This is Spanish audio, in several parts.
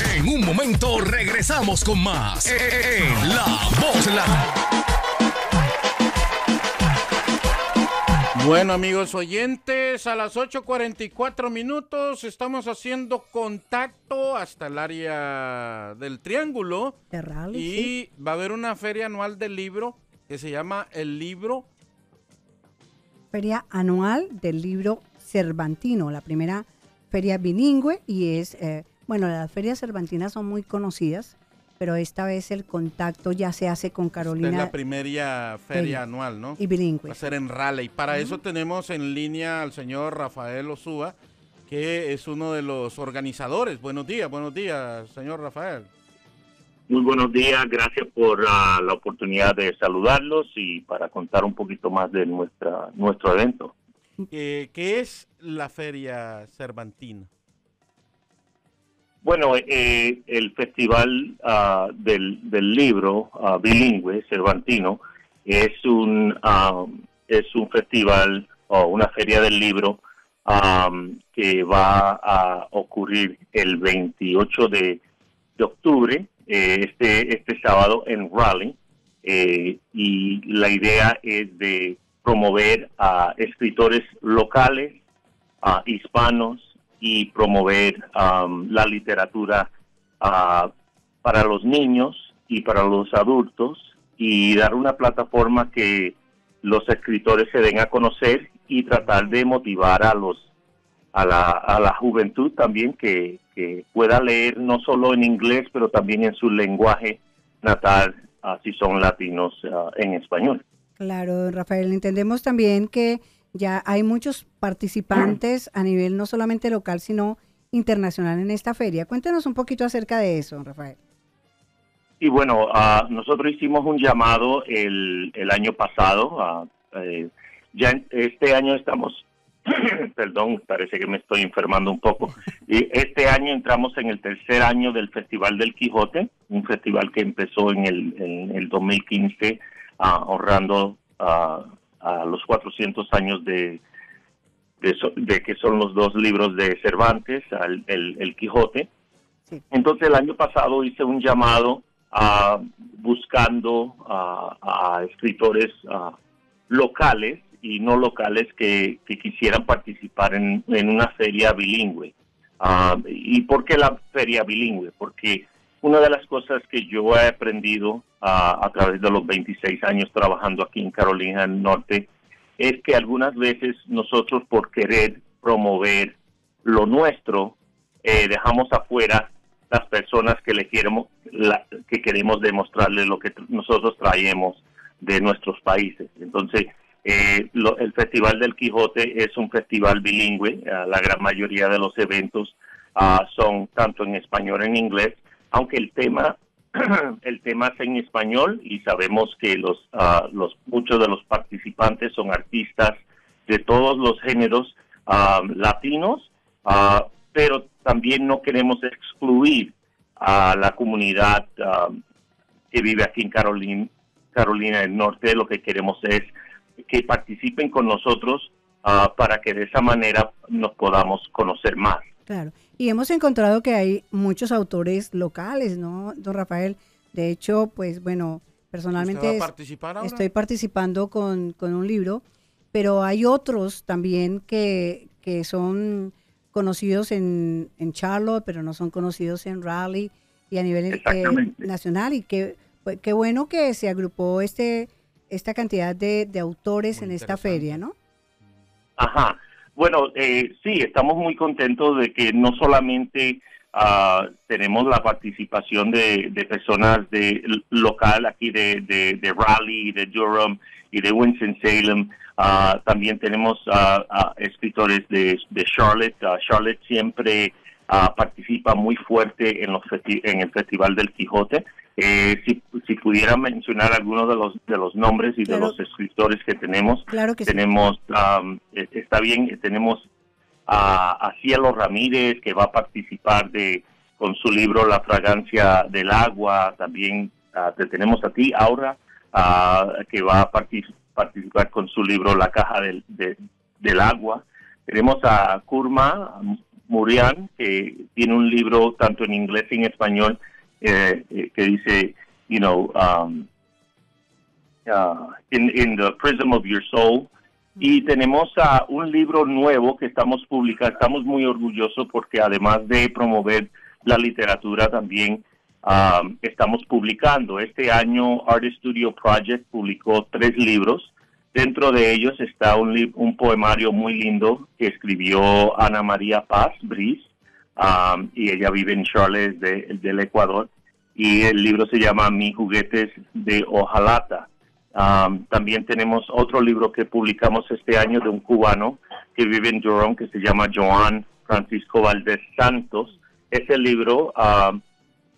En un momento regresamos con más en La Voz La. Bueno amigos oyentes, a las 8.44 minutos estamos haciendo contacto hasta el área del Triángulo y va a haber una feria anual del libro que se llama El Libro. Feria anual del libro Cervantino, la primera feria bilingüe y es, eh, bueno, las ferias cervantinas son muy conocidas, pero esta vez el contacto ya se hace con Carolina. Esta es la primera feria anual, ¿no? Y bilingüe. Va a ser en Raleigh. Para eso tenemos en línea al señor Rafael Osúa, que es uno de los organizadores. Buenos días, buenos días, señor Rafael. Muy buenos días, gracias por la oportunidad de saludarlos y para contar un poquito más de nuestra nuestro evento. ¿Qué es la Feria Cervantina? Bueno, eh, el Festival ah, del, Libro ah, Bilingüe Cervantino es un, ah, es un festival o una feria del libro que va a ocurrir el 28 de, octubre, eh, este, este sábado en Raleigh. Eh, y la idea es de promover a escritores locales, a hispanos y promover um, la literatura uh, para los niños y para los adultos y dar una plataforma que los escritores se den a conocer y tratar de motivar a los a la, a la juventud también que, pueda leer no solo en inglés pero también en su lenguaje natal uh, si son latinos uh, en español. Claro, Rafael, entendemos también que ya hay muchos participantes a nivel no solamente local, sino internacional en esta feria. Cuéntenos un poquito acerca de eso, Rafael. Y bueno, uh, nosotros hicimos un llamado el, el año pasado. Uh, ya este año estamos, perdón, parece que me estoy enfermando un poco. Y este año entramos en el tercer año del Festival del Quijote, un festival que empezó en el, en el 2015 ahorrando a los 400 años de, de, que son los dos libros de Cervantes, el, Quijote. Entonces el año pasado hice un llamado a, buscando a, escritores locales y no locales que, quisieran participar en, en, una feria bilingüe. ¿Y por qué la feria bilingüe? Porque una de las cosas que yo he aprendido a través de los 26 años trabajando aquí en Carolina del Norte es que algunas veces nosotros por querer promover lo nuestro eh, dejamos afuera las personas que le queremos que queremos demostrarle lo que nosotros traemos de nuestros países. Entonces eh, el Festival del Quijote es un festival bilingüe la gran mayoría de los eventos ah, son tanto en español en inglés aunque el tema el tema es en español y sabemos que los, ah, los muchos de los participantes son artistas de todos los géneros ah, latinos, ah, pero también no queremos excluir a la comunidad que vive aquí en Carolina, Carolina del Norte. Lo que queremos es que participen con nosotros para que de esa manera nos podamos conocer más. Claro. Y hemos encontrado que hay muchos autores locales, ¿no, don Rafael? De hecho, pues bueno, personalmente estoy participando con, un libro, pero hay otros también que, que son conocidos en, en, Charlotte, pero no son conocidos en Raleigh y a nivel eh, nacional. Y qué, pues, qué bueno que se agrupó este esta cantidad de, de autores en esta feria, ¿no? Ajá. Bueno, eh, sí, estamos muy contentos de que no solamente uh, tenemos la participación de, personas de local aquí de, de, Raleigh, de Durham y de Winston-Salem. Uh, también tenemos uh, escritores de, de Charlotte. Charlotte siempre participa muy fuerte en, los en el Festival del Quijote. Eh, si, si pudiera mencionar algunos de los de los nombres y de los escritores que tenemos, claro que tenemos, um, e, está bien, tenemos a, Cielo Ramírez que va a participar de con su libro La fragancia del agua, también te tenemos a ti, Aura, que va a participar con su libro La caja del, del agua. Tenemos a Kurma Murian, que tiene un libro tanto en inglés y en español eh, que dice, you know, um, uh, in, in the prism of your soul. Y tenemos uh, un libro nuevo que estamos publicando. Estamos muy orgullosos porque además de promover la literatura, también um, estamos publicando. Este año Art Studio Project publicó tres libros Dentro de ellos está un, un poemario muy lindo que escribió Ana María Paz Briz, um, y ella vive en Charles del Ecuador, y el libro se llama Mi juguetes de hojalata. Um, también tenemos otro libro que publicamos este año de un cubano que vive en Durham, que se llama Joan Francisco Valdés Santos. Ese libro um,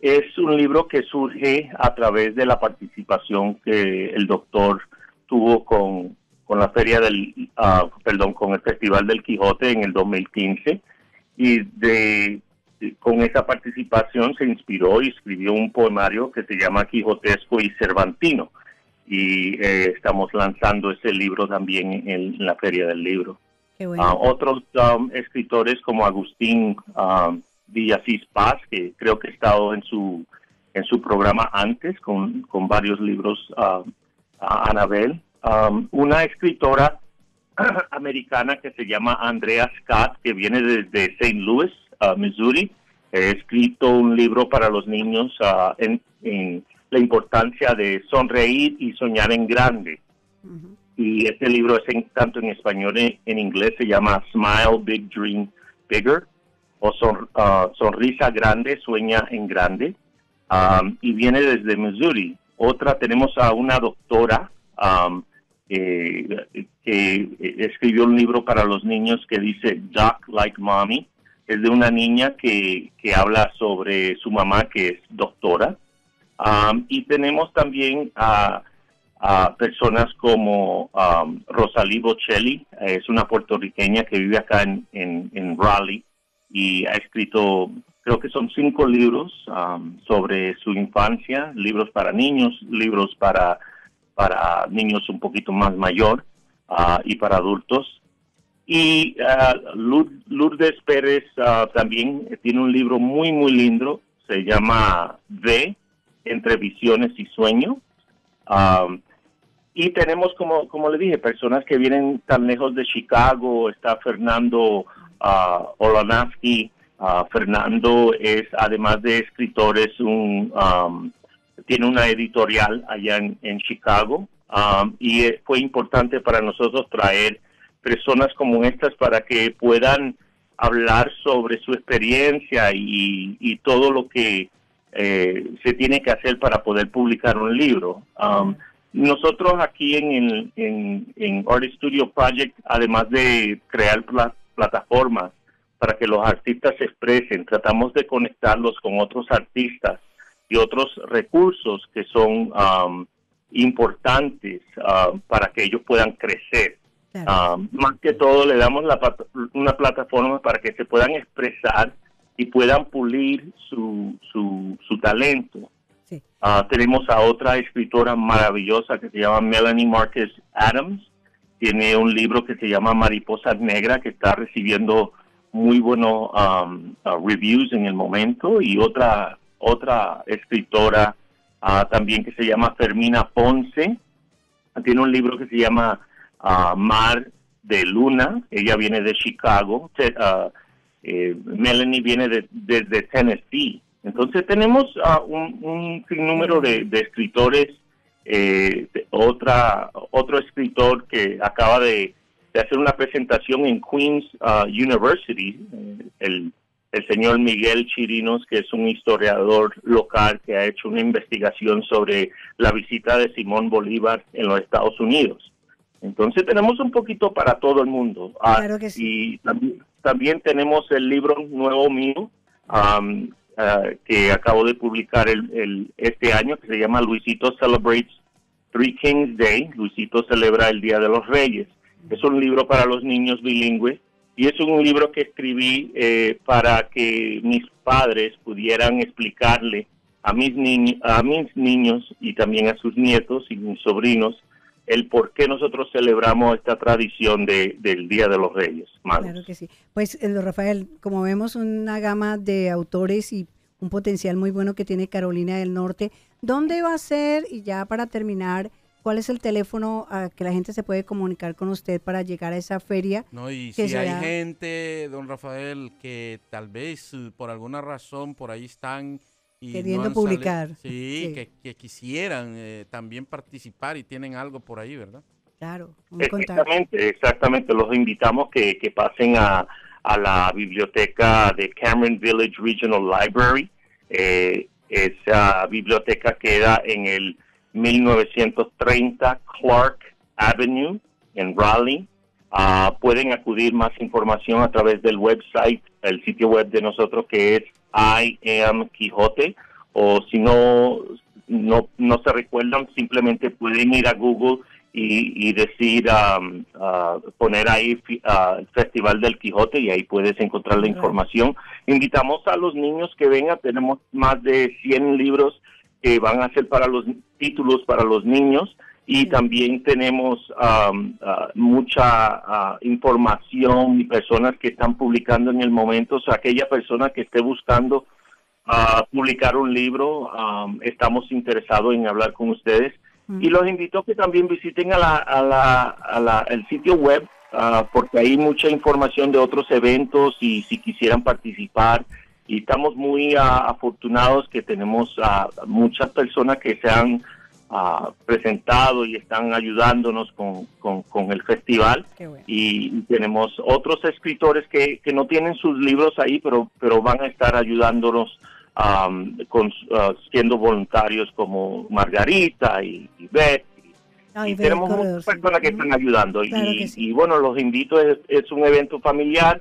es un libro que surge a través de la participación que el doctor tuvo con, con la feria del, uh, perdón, con el Festival del Quijote en el 2015 y de, con esa participación se inspiró y escribió un poemario que se llama Quijotesco y Cervantino y eh, estamos lanzando ese libro también en, la feria del libro. Uh, otros um, escritores como Agustín um, Villasís Paz, que creo que ha estado en su en su programa antes con, con varios libros uh, a Anabel, um, una escritora americana que se llama Andrea Scott, que viene desde St. Louis, uh, Missouri. Ha escrito un libro para los niños uh, en, la importancia de sonreír y soñar en grande. Y este libro es tanto en español y en inglés, se llama Smile, Big Dream, Bigger, o uh, Sonrisa Grande, Sueña en Grande. Um, y viene desde Missouri. Otra, tenemos a una doctora um, que escribió un libro para los niños que dice Doc Like Mommy. Es de una niña que, que habla sobre su mamá que es doctora. Um, y tenemos también a, personas como um, Rosalí Bocelli, es una puertorriqueña que vive acá en, en Raleigh y ha escrito creo que son cinco libros um, sobre su infancia, libros para niños, libros para, para niños un poquito más mayor uh, y para adultos. Y uh, Lourdes Pérez uh, también tiene un libro muy, muy lindo, se llama V, entre visiones y sueño. Um, y tenemos, como, como le dije, personas que vienen tan lejos de Chicago, está Fernando Olanaski, Ah, Fernando es, además de escritor, es un, um, tiene una editorial allá en, Chicago. Um, y eh, fue importante para nosotros traer personas como estas para que puedan hablar sobre su experiencia y, todo lo que eh, se tiene que hacer para poder publicar un libro. Um, nosotros aquí en, el, Art Studio Project, además de crear plataformas para que los artistas se expresen. Tratamos de conectarlos con otros artistas y otros recursos que son um, importantes um, para que ellos puedan crecer. Um, más que todo le damos una plataforma para que se puedan expresar y puedan pulir su, su, talento. Uh, tenemos a otra escritora maravillosa que se llama Melanie Marquez Adams. Tiene un libro que se llama Mariposa Negra que está recibiendo muy buenos um, uh, reviews en el momento y otra otra escritora uh, también que se llama Fermina Ponce tiene un libro que se llama uh, Mar de Luna ella viene de Chicago eh, Melanie viene de, Tennessee entonces tenemos un, un sinnúmero de, escritores eh, otra otro escritor que acaba de hacer una presentación en Queen's uh, University. Eh, el, el señor Miguel Chirinos, que es un historiador local que ha hecho una investigación sobre la visita de Simón Bolívar en los Estados Unidos. Entonces tenemos un poquito para todo el mundo. Ah, claro que sí. Y también, también, tenemos el libro nuevo mío um, uh, que acabo de publicar el, el, este año, que se llama Luisito Celebrates Three Kings Day. Luisito celebra el Día de los Reyes. Es un libro para los niños bilingües y es un libro que escribí eh, para que mis padres pudieran explicarle a mis, a mis niños y también a sus nietos y mis sobrinos el por qué nosotros celebramos esta tradición de, del Día de los Reyes. Claro que sí. Pues, eh, Rafael, como vemos una gama de autores y un potencial muy bueno que tiene Carolina del Norte, ¿dónde va a ser? Y ya para terminar, ¿cuál es el teléfono a que la gente se puede comunicar con usted para llegar a esa feria? No, y si hay gente, don Rafael, que tal vez eh, por alguna razón por ahí están queriendo publicar. Sí, Que, quisieran eh, también participar y tienen algo por ahí, ¿verdad? Claro. Exactamente, exactamente. Los invitamos que, que pasen a, a, la biblioteca de Cameron Village Regional Library. Eh, esa biblioteca queda en el 1930 Clark Avenue en Raleigh. Ah, pueden acudir más información a través del website, el sitio web de nosotros que es I am Quijote, o si no, no, no se recuerdan, simplemente pueden ir a Google y, decir, um, poner ahí uh, el Festival del Quijote y ahí puedes encontrar la información. Invitamos a los niños que vengan, tenemos más de 100 libros que van a ser para los títulos para los niños y también tenemos um, uh, mucha uh, información y personas que están publicando en el momento. O sea, aquella persona que esté buscando uh, publicar un libro, um, estamos interesados en hablar con ustedes. Y los invito a que también visiten a la, a la, a la, el sitio web, porque hay mucha información de otros eventos y si quisieran participar. Y estamos muy afortunados que tenemos a muchas personas que se han presentado y están ayudándonos con, con, el festival. Y tenemos otros escritores que, que, no tienen sus libros ahí, pero, pero van a estar ayudándonos con, uh, siendo voluntarios como Margarita y, Beth. y tenemos muchas personas que están ayudando. y, bueno, los invito, es, es un evento familiar.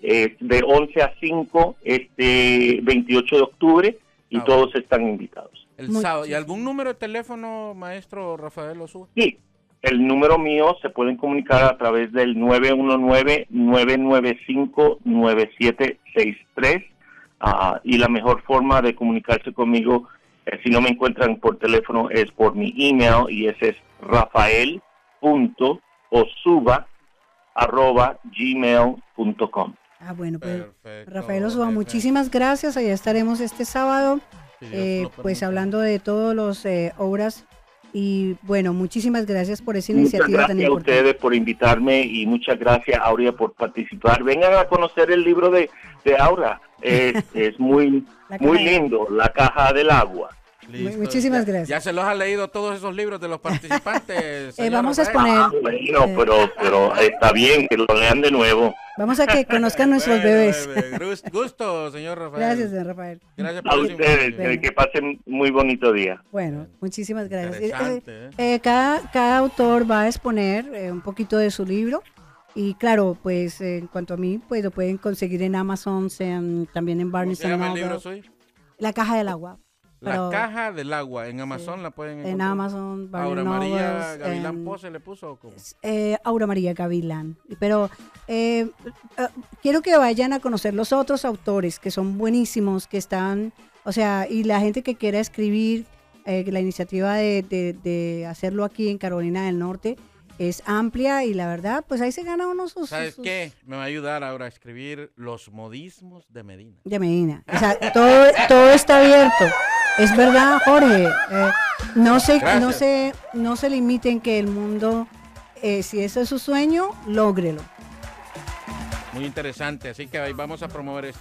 de 11 a 5 este 28 de octubre y ah, todos están invitados. El sábado. ¿Y algún número de teléfono, maestro Rafael Osúa? Sí, el número mío se pueden comunicar a través del 919-995-9763 ah, y la mejor forma de comunicarse conmigo, eh, si no me encuentran por teléfono, es por mi email y ese es rafael.osuba.gmail.com. Ah, bueno, pues Rafael Osuba, muchísimas gracias. Allá estaremos este sábado. Eh, pues hablando de todas las eh, obras y bueno, muchísimas gracias por esa iniciativa muchas gracias a ustedes por invitarme y muchas gracias Aurea por participar. Vengan a conocer el libro de, de Aura, es, es muy, muy lindo, La Caja del Agua. Muchísimas gracias. Ya se los ha leído todos esos libros de los participantes. Eh, vamos a exponer. Ah, bueno, pero, pero está bien que lo lean de nuevo. Vamos a que conozcan nuestros bebés. Gusto, señor Rafael. Gracias, señor Rafael. Gracias por a ustedes, que pasen muy bonito día. Bueno, muchísimas gracias. Eh, ¿eh? eh, cada, cada autor va a exponer un poquito de su libro. Y claro, pues en cuanto a mí, pues lo pueden conseguir en Amazon, sean, también en Barnes Noble. La caja del agua. La caja del agua, en Amazon la pueden encontrar. En Amazon, Aura María Gavilán Pose le puso o cómo? Eh, Aura María Gavilán. Pero eh, eh, quiero que vayan a conocer los otros autores que son buenísimos, que están, o sea, y la gente que quiera escribir, la iniciativa de, de, hacerlo aquí en Carolina del Norte es amplia y la verdad, pues ahí se gana uno sus... ¿Sabes qué? Me va a ayudar ahora a escribir los modismos de Medina. De Medina. O sea, todo, todo está abierto. Es verdad, Jorge. Eh, no, se, no, se, no se limiten que el mundo, eh, si ese es su sueño, lógrelo. Muy interesante, así que ahí vamos a promover esto.